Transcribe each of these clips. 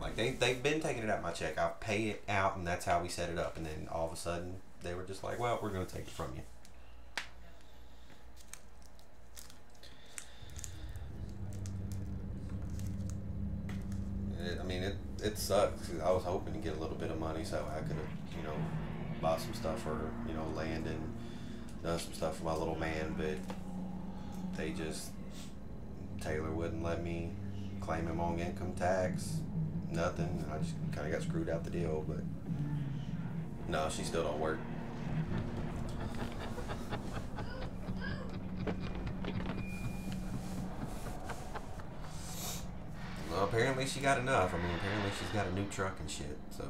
Like they they've been taking it out my check. I pay it out, and that's how we set it up. And then all of a sudden, they were just like, "Well, we're going to take it from you." It, I mean, it it sucks. I was hoping to get a little bit of money so I could have, you know, bought some stuff for you know land and done some stuff for my little man, but they just Taylor wouldn't let me claim him on income tax, nothing. I just kind of got screwed out the deal, but no, she still don't work. Well, apparently she got enough. I mean, apparently she's got a new truck and shit. So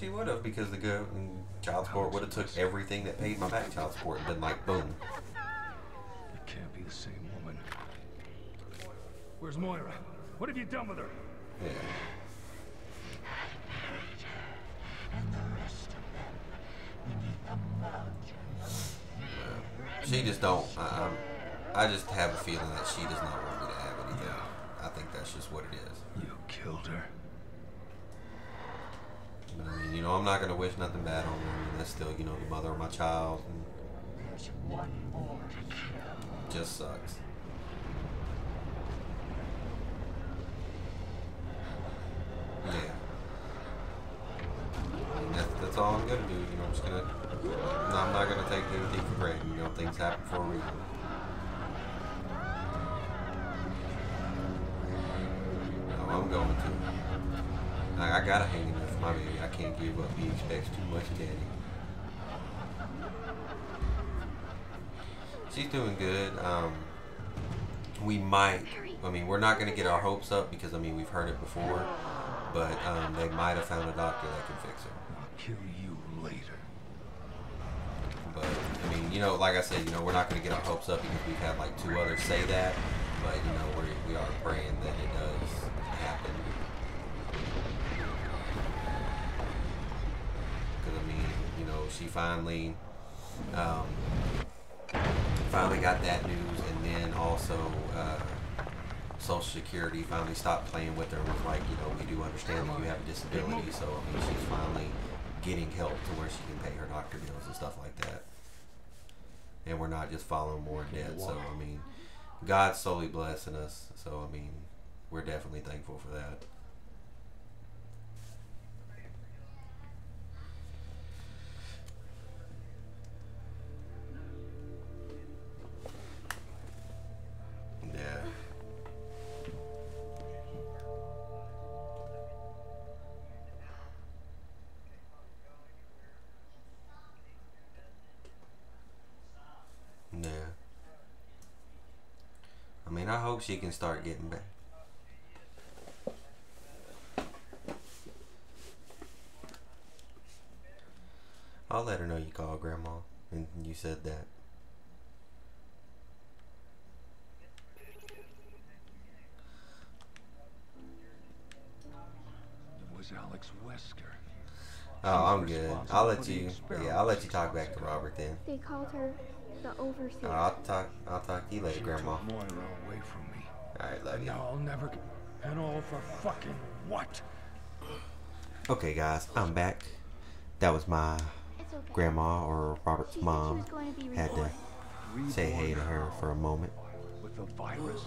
she would have because the go and child support would have took everything that paid my back child support and been like, boom. It can't be the same woman. Where's Moira? What have you done with her? Yeah. She just don't. I, I just have a feeling that she does not want me to have anything. I think that's just what it is. You killed her. But I mean, you know, I'm not gonna wish nothing bad on them. Mean, that's still, you know, the mother of my child, and just sucks. Yeah. I mean, that's, that's all I'm gonna do. You know, I'm just gonna. I'm not gonna take anything for granted. You know, things happen for a reason. Can't give up. He expects too much, of daddy. She's doing good. Um, we might. I mean, we're not gonna get our hopes up because I mean we've heard it before, but um, they might have found a doctor that can fix her. I'll kill you later. But I mean, you know, like I said, you know, we're not going to get our hopes up because we've had like two others say that. But you know, we we are praying that it does happen. Because I mean, you know, she finally um, finally got that news, and then also. Uh, Social Security finally stopped playing with her and was like, you know, we do understand that you have a disability, so I mean, she's finally getting help to where she can pay her doctor bills and stuff like that. And we're not just following more debt. So I mean, God's solely blessing us. So I mean, we're definitely thankful for that. Hope she can start getting back. I'll let her know you called Grandma and you said that. It was Alex Wesker. Oh, I'm good. I'll let you. Yeah, I'll let you talk back to. Robert then. They called her the overseer. I'll talk. I'll talk to you later, She Grandma. took Moira away from me. All right, love And you. now I'll never get... And all for fucking what? Okay, guys, I'm back. That was my okay. grandma or Robert's She said she mom. going to be Had to reborn. say hey to her for a moment. With the virus?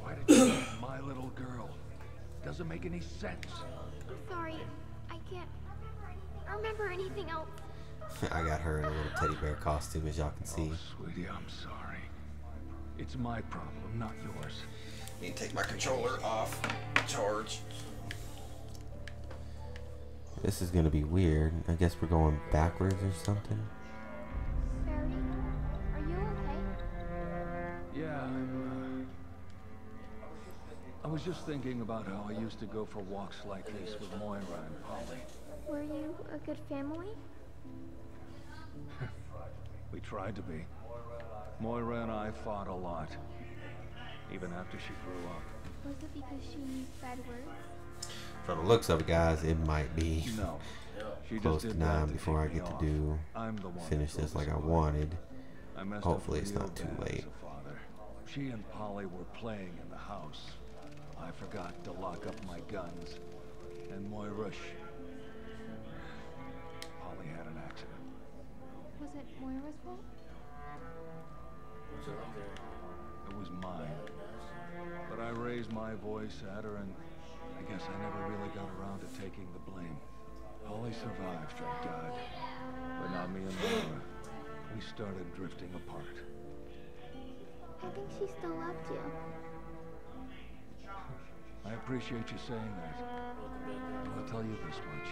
Why did you my little girl? Doesn't make any sense. I'm sorry. I can't remember anything else. I got her in a little teddy bear costume, as y'all can see. Oh, sweetie, I'm sorry. It's my problem, not yours. Need to take my controller off charge. This is gonna be weird. I guess we're going backwards or something. Barry, are you okay? Yeah, I'm, uh... I was just thinking about how I used to go for walks like this with Moira and Polly. Were you a good family? We tried to be. Moira and I fought a lot. Even after she grew up. Was it because she used bad words? From the looks of it, guys, it might be No. She close just to did that nine to before I tick me get to do I'm the one finish this like I wanted. I messed Hopefully up it's not too late. father. She and Polly were playing in the house. I forgot to lock up my guns. And Moira, Was it Moira's fault? Was it like a It was mine. But I raised my voice at her, and I guess I never really got around to taking the blame. Polly survived, thank God. But not me and Moira. We started drifting apart. I think she still loved you. I appreciate you saying that. I'll tell you this much.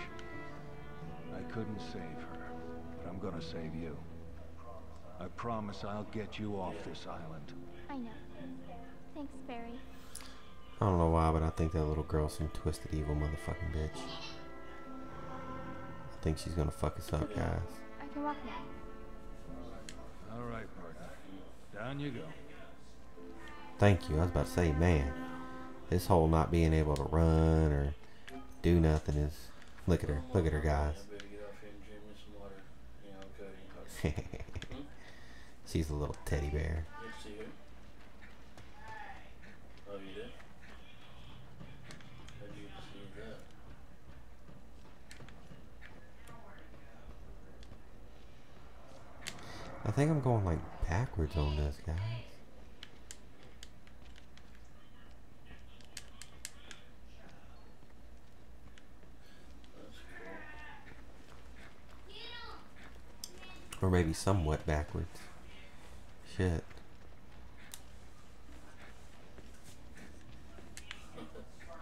I couldn't save her, but I'm gonna save you. I promise I'll get you off this island. I know. Thanks, Barry. I don't know why, but I think that little girl's some twisted evil motherfucking bitch. I think she's gonna fuck us up, guys. I can walk now. All right, partner. Down you go. Thank you. I was about to say, man, this whole not being able to run or do nothing is. Look at her. Look at her, guys. I better get off here and drink me some water. Yeah, I'm Cody. Hmm? She's a little teddy bear. I think I'm going like backwards on this, guys. That's Or maybe somewhat backwards. Shit.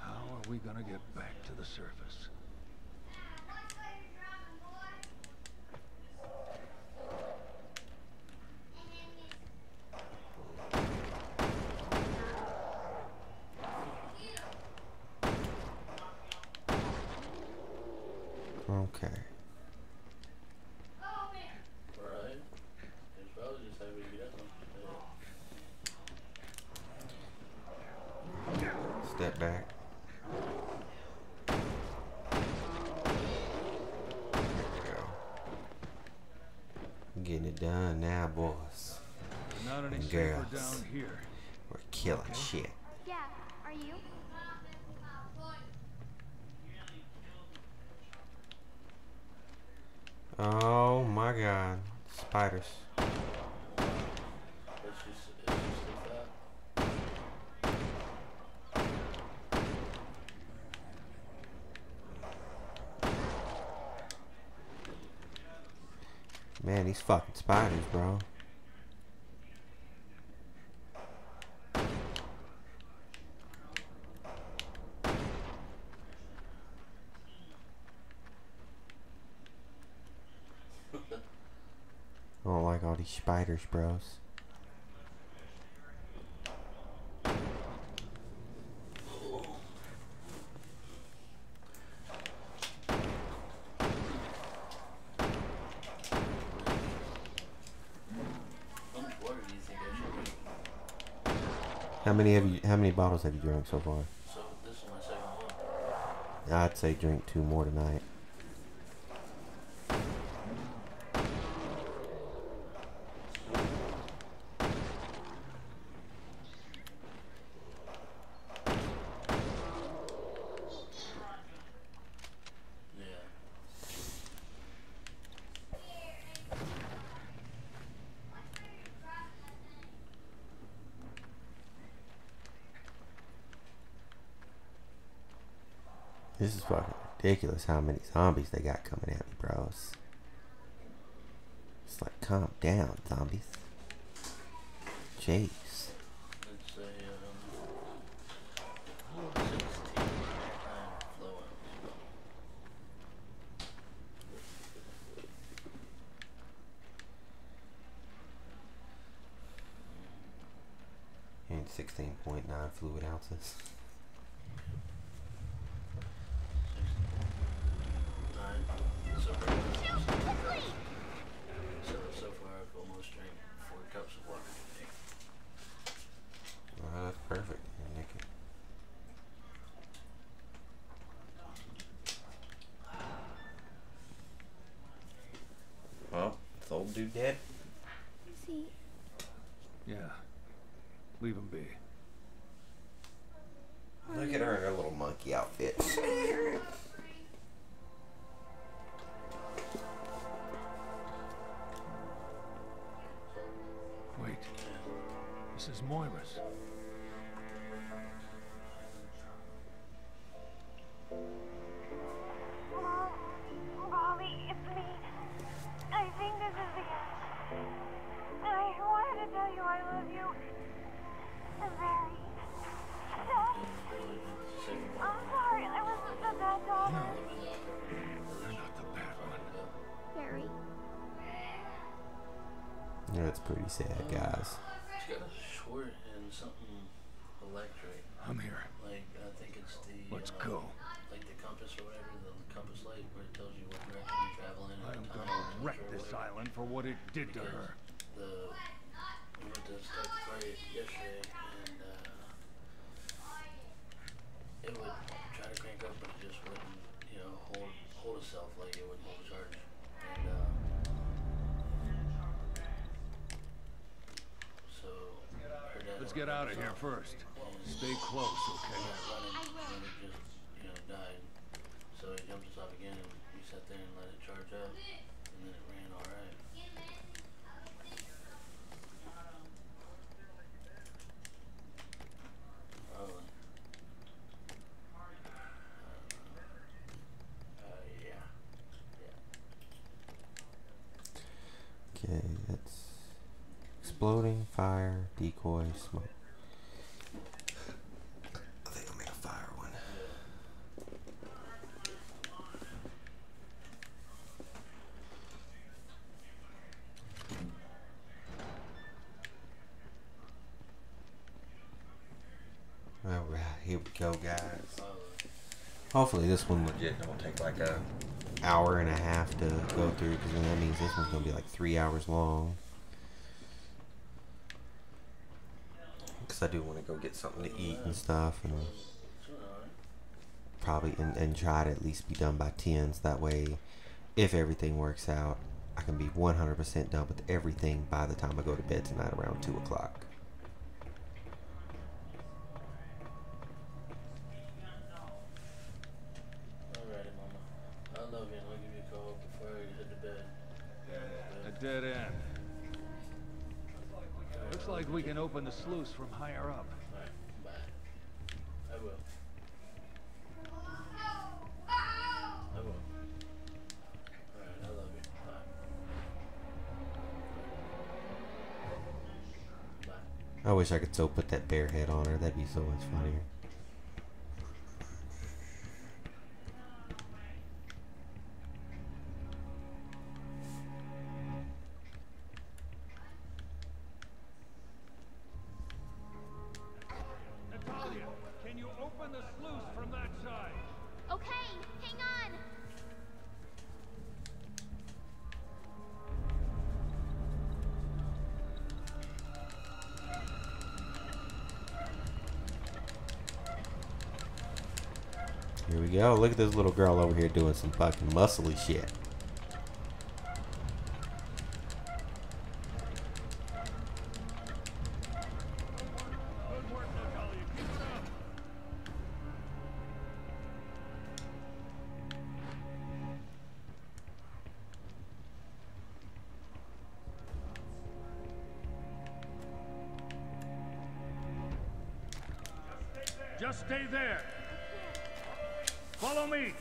How are we gonna get back to the surface? Okay. cool. Right? It's probably just how we get up. Step back. There we go. Getting it done boys. Not any And girls. down here. We're killing shit. Yeah, are you? Oh my god. Spiders. It's just, it's just a fact. Man, these fucking spiders, bro. I don't like all these spiders, bros. How much water do you think I should drink? How many have you? How many bottles have you drank so far? So, this is my second one. I'd say drink two more tonight. Yeah. This is fucking ridiculous how many zombies they got coming at me, bros. It's like, calm down, zombies. Jeez. Let's say, 16 time flow out. And 16.9 fluid ounces. dude dead? Is he? Yeah. Leave him be. Look at her in her little monkey outfit. pretty sad, guys. It's got a short and something electric. I'm here. Like, I think it's the. Let's uh, go. Like the compass or whatever, the compass light where it tells you what direction you're traveling in. I am and gonna wreck this island for what it did to her. The we went to start the party yesterday, and uh, it would try to crank up, but it just wouldn't, you know, hold hold itself like it wouldn't hold a charge. And uh, so her dad Let's had get to out of here first. Stay close, we okay? got running, and it just, you know, died. So he jumped us off again, and we sat there and let it charge up, and then it ran all right. Probably. Uh, yeah. Yeah. Okay, it's exploding, fire, decoy, smoke. Here we go, guys. Hopefully, this one legit don't take like a hour and a half to go through because then that means this one's gonna be like three hours long. Because I do want to go get something to eat and stuff, and probably and, and try to at least be done by tens. That way, if everything works out, I can be 100% done with everything by the time I go to bed tonight around two o'clock. Open the sluice from higher up. I wish I could so put that bear head on her. That'd be so much funnier. Here we go. Look at this little girl over here doing some fucking muscly shit. Just stay there. Follow me.